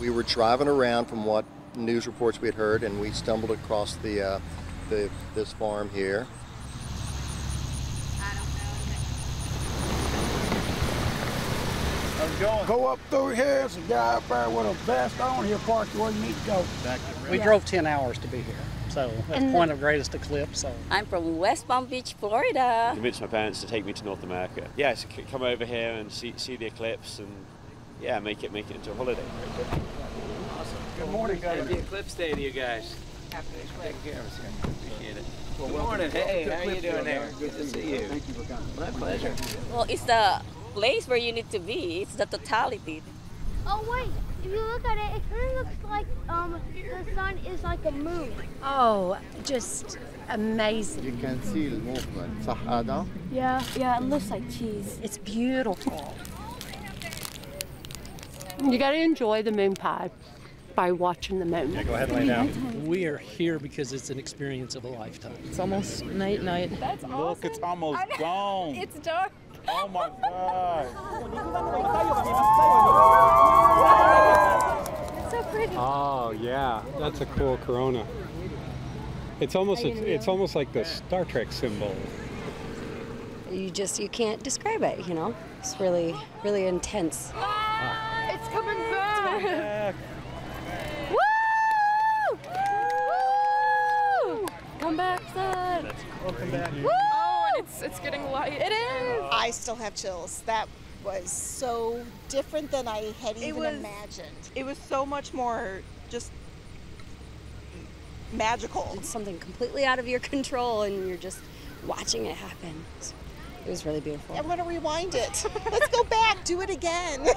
We were driving around from what news reports we had heard, and we stumbled across the, uh, the this farm here. I don't know it's going go up through here, there's a guy up there with a vest on, he'll park you where you need to go. We drove 10 hours to be here. So that's And point of greatest eclipse. So I'm from West Palm Beach, Florida. convinced my parents to take me to North America. Yeah, so come over here and see, see the eclipse and yeah, make it make it into a holiday. Awesome. Good morning, guys. Happy Eclipse Day to you guys. Happy Taking care of us here. Appreciate it. Good morning. Hey, how are you doing there? Good to see you. Thank you for coming. My pleasure. Well, it's the place where you need to be. It's the totality. Oh wait, if you look at it, it kind of looks like um, the sun is like a moon. Oh, just amazing. You can see the movement. Yeah, yeah, it looks like cheese. It's beautiful. You got to enjoy the moon pie by watching the moon. Yeah, go ahead and lay down. We are here because it's an experience of a lifetime. It's almost night night. Look, it's almost gone. It's dark. Oh my God. It's so pretty. Oh yeah, that's a cool Corona. It's almost it's, it's almost like the Star Trek symbol. You just you can't describe it. You know, it's really really intense. Ah. It's coming back. Woo! Come back, sun. Welcome back. Oh, and it's it's getting light. It is. I still have chills. That was so different than I had even was- imagined. It was so much more just magical. It's something completely out of your control, and you're just watching it happen. It was really beautiful. I'm going to rewind it. Let's go back, do it again.